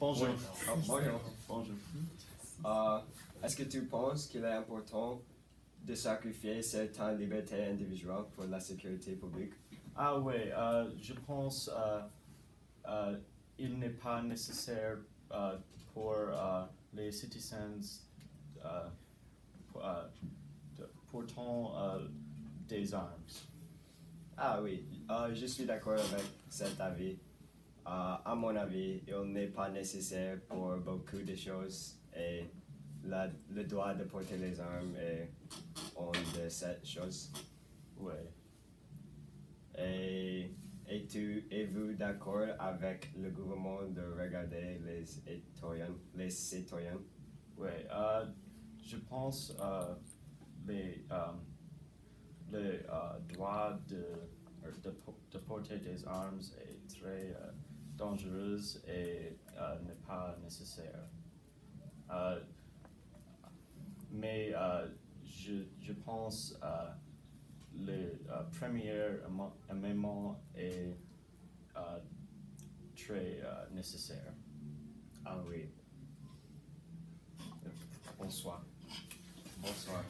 Bonjour. Ah, bonjour. Bonjour. Euh, Est-ce que tu penses qu'il est important de sacrifier certaines libertés individuelles pour la sécurité publique? Ah oui, euh, je pense euh, euh, il n'est pas nécessaire pour les de- portant des armes. Ah oui, je suis d'accord avec cet avis. Euh, à mon avis, il n'est pas nécessaire pour beaucoup de choses et la- le droit de porter les armes est une de ces choses. Oui. Et, et tu es-vous d'accord avec le gouvernement de regarder les citoyens, les citoyens? Oui, euh, je pense euh, les, euh, le euh, de, euh, de, po- de porter des armes est très dangereuse et euh, n'est pas nécessaire. Euh, mais euh, je, je, pense le premier amendement est très nécessaire. Ah oui. Bonsoir. Bonsoir.